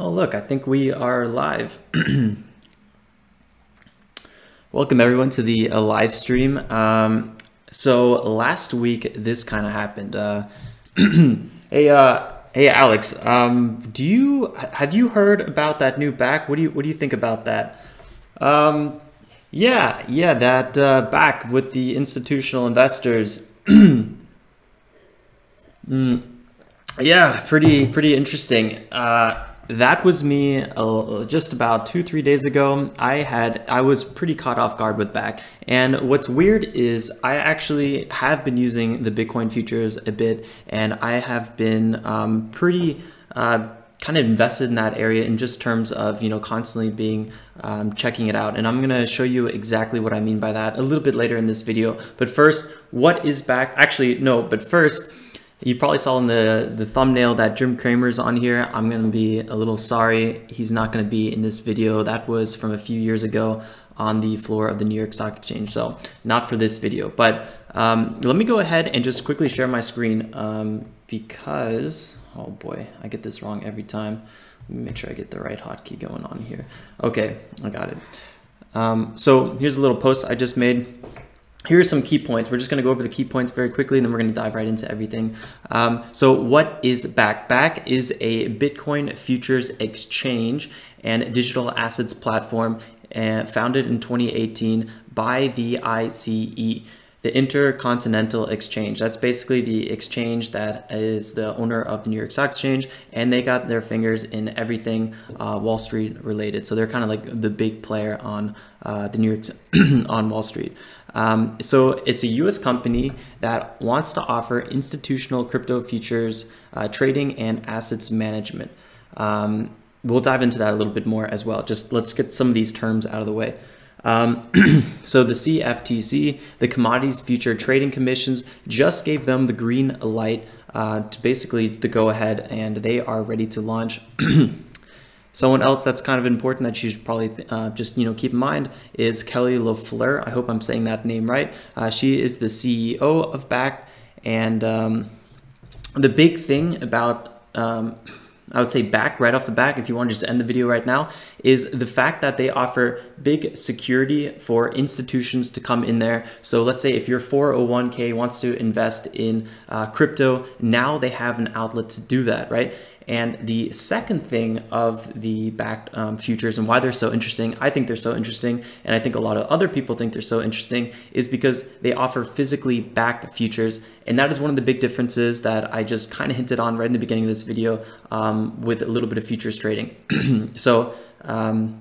Oh, look, I think we are live. Welcome everyone to the uh, live stream. Um, so last week, this kind of happened. Uh, hey, uh, hey, Alex, um, do you have you heard about that new Bakkt? What do you what do you think about that? Um, yeah, yeah, that uh, Bakkt with the institutional investors. mm, yeah, pretty pretty interesting. Uh, that was me uh, just about two three days ago. I had i was pretty caught off guard with Bakkt. And what's weird is i actually have been using the bitcoin futures a bit and i have been um, pretty uh, kind of invested in that area in just terms of you know constantly being um, checking it out. And I'm gonna show you exactly what I mean by that a little bit later in this video. But first what is Bakkt? Actually no but first you probably saw in the, the thumbnail that Jim Cramer's on here. I'm going to be a little sorry. He's not going to be in this video. That was from a few years ago on the floor of the New York Stock Exchange. So not for this video, but um, let me go ahead and just quickly share my screen um, because, oh boy, I get this wrong every time. Let me make sure I get the right hotkey going on here. Okay, I got it. Um, so here's a little post I just made here are some key points. We're just going to go over the key points very quickly, and then we're going to dive right into everything. Um, so what is Bakkt? Bakkt is a Bitcoin futures exchange and digital assets platform uh, founded in 2018 by the ICE the Intercontinental Exchange. That's basically the exchange that is the owner of the New York Stock Exchange, and they got their fingers in everything uh, Wall Street related. So they're kind of like the big player on uh, the New York on Wall Street. Um, so it's a U.S. company that wants to offer institutional crypto futures uh, trading and assets management. Um, we'll dive into that a little bit more as well. Just let's get some of these terms out of the way. Um, so the CFTC, the Commodities Future Trading Commissions, just gave them the green light uh, to basically the go ahead, and they are ready to launch. Someone else that's kind of important that you should probably uh, just you know keep in mind is Kelly Loeffler. I hope I'm saying that name right. Uh, she is the CEO of Bakkt, and um, the big thing about um, I would say Bakkt right off the back, if you want to just end the video right now, is the fact that they offer big security for institutions to come in there. So let's say if your 401k wants to invest in uh, crypto, now they have an outlet to do that, right? And the second thing of the Bakkt um, futures and why they're so interesting, I think they're so interesting, and I think a lot of other people think they're so interesting, is because they offer physically backed futures. And that is one of the big differences that I just kind of hinted on right in the beginning of this video um, with a little bit of futures trading. so, um,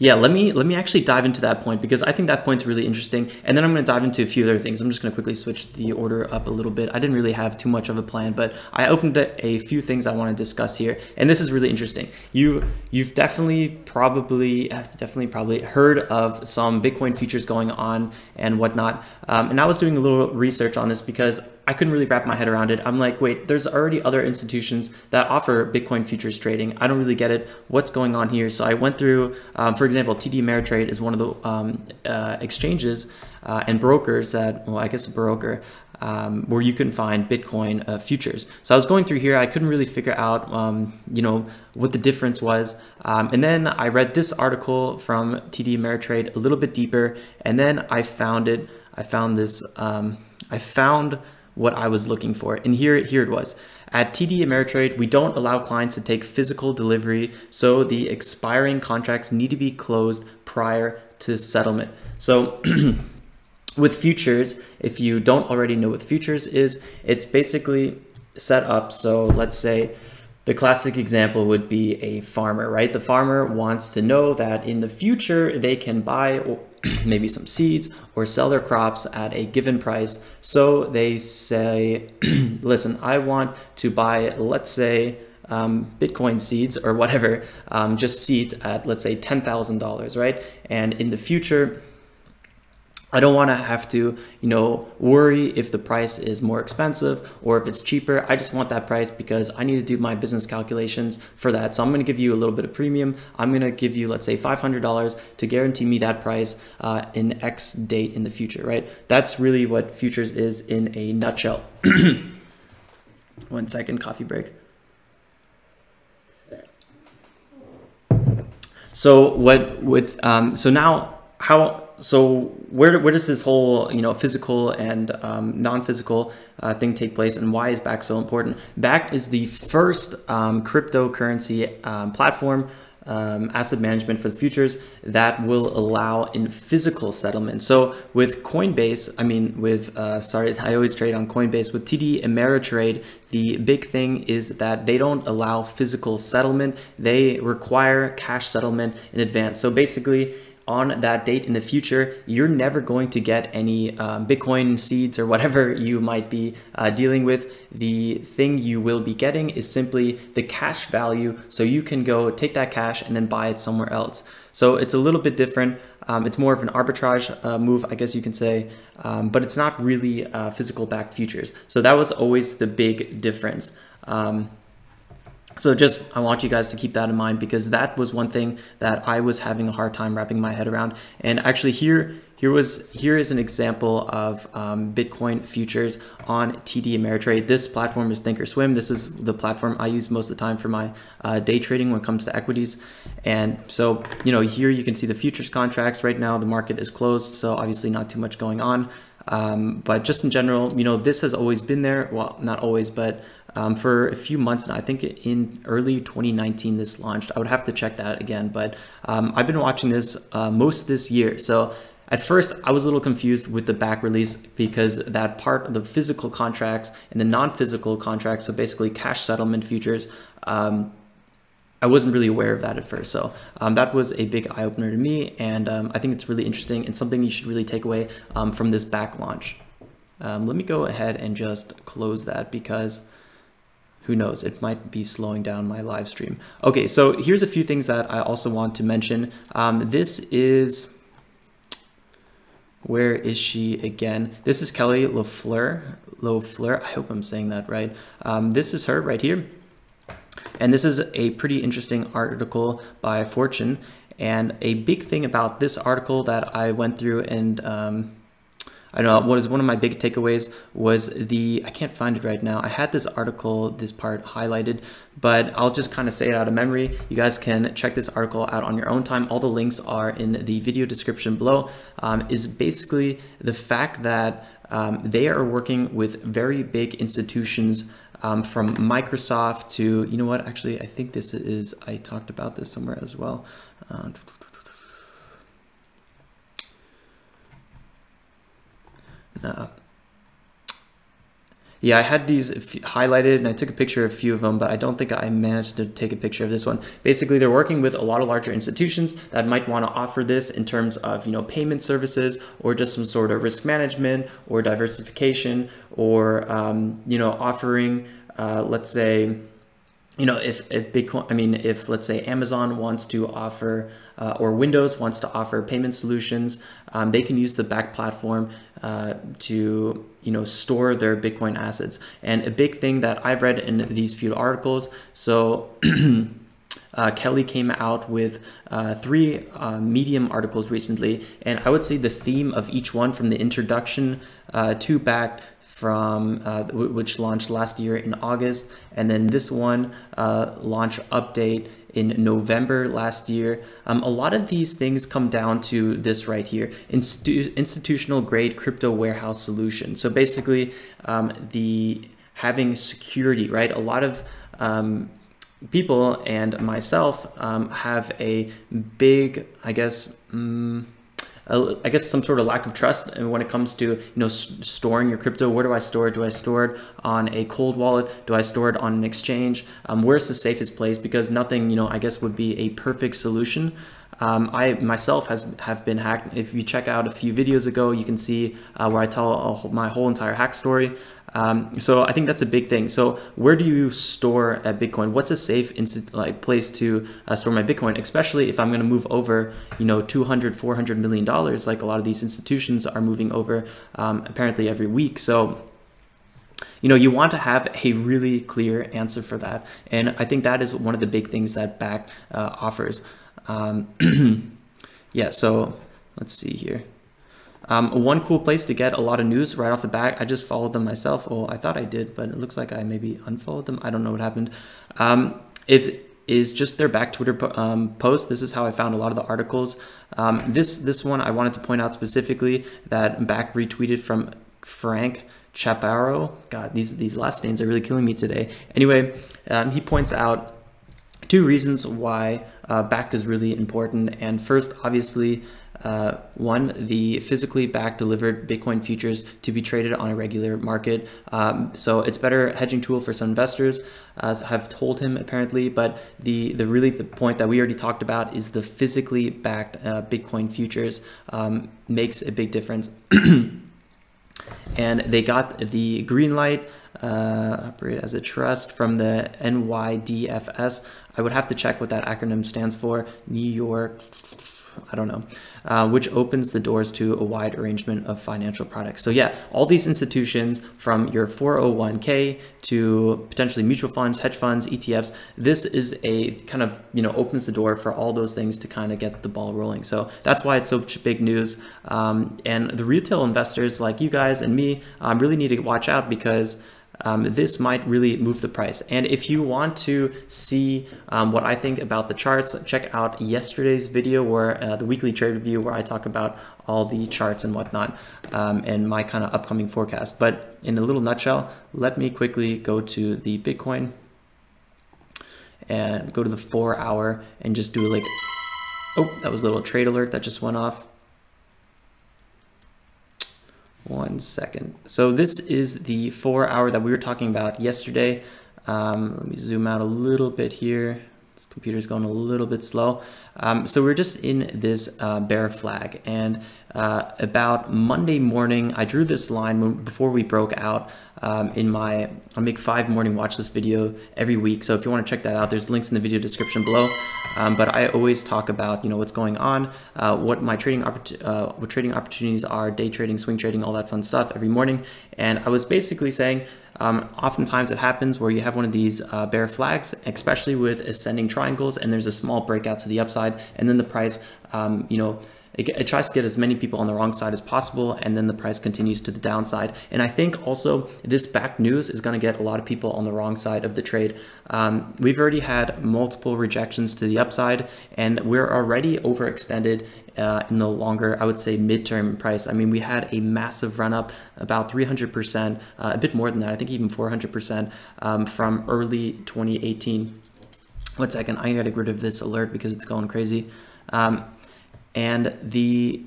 yeah, let me let me actually dive into that point because I think that point's really interesting. And then I'm going to dive into a few other things. I'm just going to quickly switch the order up a little bit. I didn't really have too much of a plan, but I opened a few things I want to discuss here. And this is really interesting. You you've definitely probably definitely probably heard of some Bitcoin features going on and whatnot. Um, and I was doing a little research on this because I couldn't really wrap my head around it. I'm like, wait, there's already other institutions that offer Bitcoin futures trading. I don't really get it. What's going on here? So I went through, um, for example, TD Ameritrade is one of the um, uh, exchanges uh, and brokers that, well, I guess a broker, um, where you can find Bitcoin uh, futures. So I was going through here, I couldn't really figure out, um, you know, what the difference was. Um, and then I read this article from TD Ameritrade a little bit deeper, and then I found it. I found this. Um, I found what I was looking for. And here, here it was. At TD Ameritrade, we don't allow clients to take physical delivery, so the expiring contracts need to be closed prior to settlement. So with futures, if you don't already know what futures is, it's basically set up. So let's say the classic example would be a farmer, right? The farmer wants to know that in the future they can buy maybe some seeds or sell their crops at a given price. So they say, listen, I want to buy, let's say, um, Bitcoin seeds or whatever, um, just seeds at, let's say, $10,000, right? And in the future, I don't want to have to, you know, worry if the price is more expensive or if it's cheaper. I just want that price because I need to do my business calculations for that. So I'm going to give you a little bit of premium. I'm going to give you, let's say, $500 to guarantee me that price uh, in X date in the future, right? That's really what futures is in a nutshell. One second, coffee break. So what with um, so now how so where where does this whole you know physical and um, non-physical uh, thing take place and why is Bakkt so important? Bakkt is the first um, cryptocurrency um, platform um, asset management for the futures that will allow in physical settlement. So with Coinbase, I mean with uh, sorry, I always trade on Coinbase with TD Ameritrade. The big thing is that they don't allow physical settlement. They require cash settlement in advance. So basically on that date in the future, you're never going to get any um, Bitcoin seeds or whatever you might be uh, dealing with. The thing you will be getting is simply the cash value. So you can go take that cash and then buy it somewhere else. So it's a little bit different. Um, it's more of an arbitrage uh, move, I guess you can say, um, but it's not really uh, physical backed futures. So that was always the big difference. Um, so just, I want you guys to keep that in mind because that was one thing that I was having a hard time wrapping my head around. And actually here, here was here is an example of um, Bitcoin futures on TD Ameritrade. This platform is Thinkorswim. This is the platform I use most of the time for my uh, day trading when it comes to equities. And so, you know, here you can see the futures contracts. Right now, the market is closed, so obviously not too much going on. Um, but just in general, you know, this has always been there. Well, not always, but um, for a few months now. I think in early 2019 this launched. I would have to check that again, but um, I've been watching this uh, most this year. So at first, I was a little confused with the Bakkt release because that part of the physical contracts and the non-physical contracts, so basically cash settlement futures, um, I wasn't really aware of that at first. So um, that was a big eye opener to me. And um, I think it's really interesting and something you should really take away um, from this Bakkt launch. Um, let me go ahead and just close that because who knows, it might be slowing down my live stream. Okay, so here's a few things that I also want to mention. Um, this is, where is she again? This is Kelly LaFleur. LaFleur, I hope I'm saying that right. Um, this is her right here. And this is a pretty interesting article by Fortune. And a big thing about this article that I went through and um, I know what is one of my big takeaways was the I can't find it right now. I had this article, this part highlighted, but I'll just kind of say it out of memory. You guys can check this article out on your own time. All the links are in the video description below. Um, is basically the fact that um, they are working with very big institutions um, from Microsoft to, you know what, actually, I think this is, I talked about this somewhere as well. Uh, uh, yeah, I had these highlighted and I took a picture of a few of them, but I don't think I managed to take a picture of this one. Basically, they're working with a lot of larger institutions that might want to offer this in terms of, you know, payment services or just some sort of risk management or diversification or, um, you know, offering, uh, let's say, you know, if, if Bitcoin, I mean, if let's say Amazon wants to offer uh, or Windows wants to offer payment solutions, um, they can use the Bakkt platform uh, to, you know, store their Bitcoin assets. And a big thing that I've read in these few articles, so uh, Kelly came out with uh, three uh, Medium articles recently, and I would say the theme of each one from the introduction uh, to Bakkt from uh, which launched last year in August, and then this one uh, launch update in November last year. Um, a lot of these things come down to this right here, Instu institutional grade crypto warehouse solution. So basically, um, the having security, right? A lot of um, people and myself um, have a big, I guess. I guess some sort of lack of trust when it comes to you know storing your crypto. Where do I store it? Do I store it on a cold wallet? Do I store it on an exchange? Um, where's the safest place? Because nothing you know I guess would be a perfect solution. Um, I myself has have been hacked. If you check out a few videos ago, you can see uh, where I tell my whole entire hack story. Um, so I think that's a big thing. So where do you store a Bitcoin? What's a safe like place to uh, store my Bitcoin, especially if I'm going to move over, you know, 200, 400 million dollars, like a lot of these institutions are moving over um, apparently every week. So you know, you want to have a really clear answer for that. And I think that is one of the big things that Bakkt uh, offers. Um, yeah, so let's see here. Um, one cool place to get a lot of news right off the bat, I just followed them myself. Well, I thought I did, but it looks like I maybe unfollowed them. I don't know what happened. Um, if is just their Bakkt Twitter um, post. This is how I found a lot of the articles. Um, this this one I wanted to point out specifically that Bakkt retweeted from Frank Chaparro. God, these these last names are really killing me today. Anyway, um, he points out two reasons why uh, Bakkt is really important. And first, obviously, uh, one, the physically backed delivered Bitcoin futures to be traded on a regular market. Um, so it's better hedging tool for some investors, as have told him apparently. But the the really the point that we already talked about is the physically backed uh, Bitcoin futures um, makes a big difference. and they got the green light uh, operate as a trust from the NYDFS. I would have to check what that acronym stands for. New York I don't know, uh, which opens the doors to a wide arrangement of financial products. So yeah, all these institutions from your 401k to potentially mutual funds, hedge funds, ETFs, this is a kind of, you know, opens the door for all those things to kind of get the ball rolling. So that's why it's such big news. Um, and the retail investors like you guys and me um, really need to watch out because um, this might really move the price. And if you want to see um, what I think about the charts, check out yesterday's video where uh, the weekly trade review where I talk about all the charts and whatnot um, and my kind of upcoming forecast. But in a little nutshell, let me quickly go to the Bitcoin and go to the four hour and just do like, oh, that was a little trade alert that just went off. One second. So this is the four hour that we were talking about yesterday. Um, let me zoom out a little bit here. This computer's going a little bit slow. Um, so we're just in this uh, bear flag and uh, about Monday morning, I drew this line before we broke out um, in my, I make five morning watch this video every week. So if you want to check that out, there's links in the video description below. Um, but I always talk about, you know, what's going on, uh, what my trading, uh, what trading opportunities are, day trading, swing trading, all that fun stuff every morning. And I was basically saying, um, oftentimes it happens where you have one of these uh, bear flags, especially with ascending triangles, and there's a small breakout to the upside, and then the price, um, you know, it, it, tries to get as many people on the wrong side as possible, and then the price continues to the downside. And I think also this Bakkt news is going to get a lot of people on the wrong side of the trade. Um, we've already had multiple rejections to the upside, and we're already overextended uh, in the longer, I would say, midterm price. I mean, we had a massive run up, about 300%, uh, a bit more than that, I think even 400% um, from early 2018. One second, I gotta get rid of this alert because it's going crazy. Um, and the,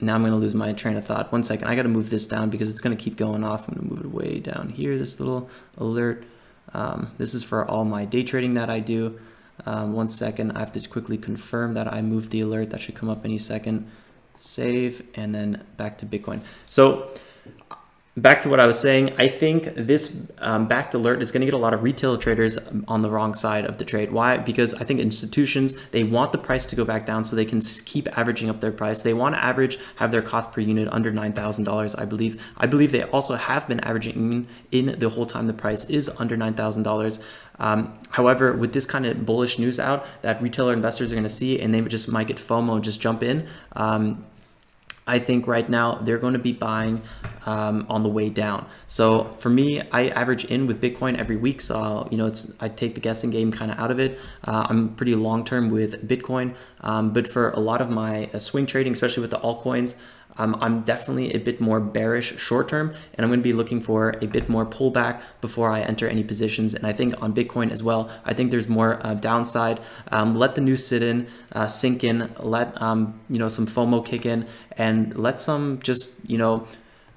now I'm gonna lose my train of thought. One second, I gotta move this down because it's gonna keep going off. I'm gonna move it way down here, this little alert. Um, this is for all my day trading that I do. Um, one second, I have to quickly confirm that I moved the alert. That should come up any second. Save, and then back to Bitcoin. So back to what I was saying, I think this um, Bakkt alert is going to get a lot of retail traders on the wrong side of the trade. Why? Because I think institutions, they want the price to go back down so they can keep averaging up their price. They want to average, have their cost per unit under $9,000, I believe. I believe they also have been averaging in, in the whole time the price is under $9,000. Um, however, with this kind of bullish news out that retailer investors are going to see and they just might get FOMO and just jump in, um, I think right now they're going to be buying um, on the way down. So for me, I average in with Bitcoin every week. So I'll, you know, it's I take the guessing game kind of out of it. Uh, I'm pretty long term with Bitcoin, um, but for a lot of my uh, swing trading, especially with the altcoins, um, I'm definitely a bit more bearish short term, and I'm going to be looking for a bit more pullback before I enter any positions. And I think on Bitcoin as well, I think there's more uh, downside. Um, let the news sit in, uh, sink in, let um, you know some FOMO kick in, and let some just you know.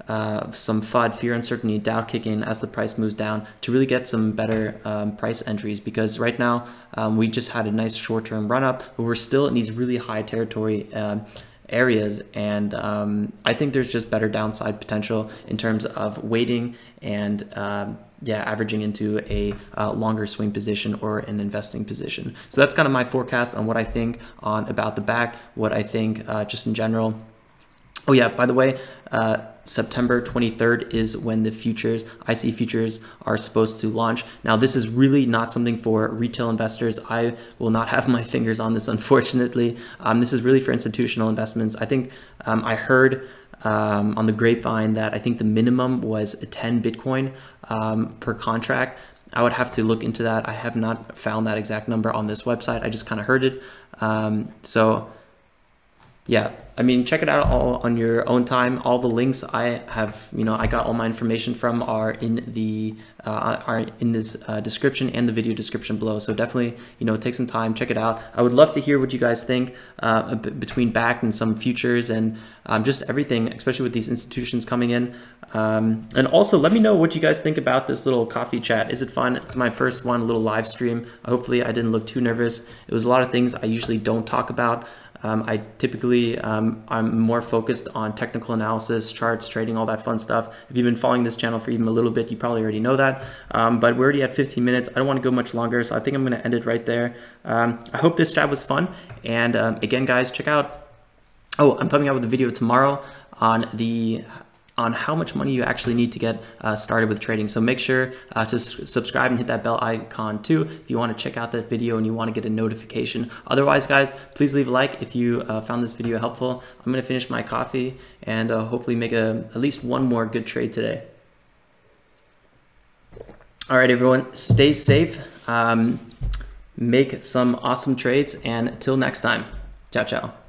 Uh, some FUD, fear, uncertainty, doubt kick in as the price moves down to really get some better um, price entries because right now um, we just had a nice short-term run up, but we're still in these really high territory um, areas. And um, I think there's just better downside potential in terms of waiting and um, yeah, averaging into a uh, longer swing position or an investing position. So that's kind of my forecast on what I think on about the Bakkt, what I think uh, just in general. Oh yeah, by the way, uh, September 23rd is when the futures, ICE futures are supposed to launch. Now, this is really not something for retail investors. I will not have my fingers on this, unfortunately. Um, this is really for institutional investments. I think um, I heard um, on the grapevine that I think the minimum was 10 Bitcoin um, per contract. I would have to look into that. I have not found that exact number on this website. I just kind of heard it. Um, so yeah, I mean, check it out all on your own time. All the links I have, you know, I got all my information from are in the uh, are in this uh, description and the video description below. So definitely, you know, take some time, check it out. I would love to hear what you guys think uh, between Bakkt and some futures and um, just everything, especially with these institutions coming in. Um, and also, let me know what you guys think about this little coffee chat. Is it fun? It's my first one, little live stream. Hopefully, I didn't look too nervous. It was a lot of things I usually don't talk about. Um, I typically, um, I'm more focused on technical analysis, charts, trading, all that fun stuff. If you've been following this channel for even a little bit, you probably already know that. Um, but we're already at 15 minutes. I don't want to go much longer, so I think I'm going to end it right there. Um, I hope this chat was fun. And um, again, guys, check out, oh, I'm coming out with a video tomorrow on the on how much money you actually need to get uh, started with trading. So make sure uh, to subscribe and hit that bell icon too if you want to check out that video and you want to get a notification. Otherwise, guys, please leave a like if you uh, found this video helpful. I'm going to finish my coffee and uh, hopefully make a, at least one more good trade today. All right, everyone, stay safe, um, make some awesome trades, and until next time, ciao, ciao.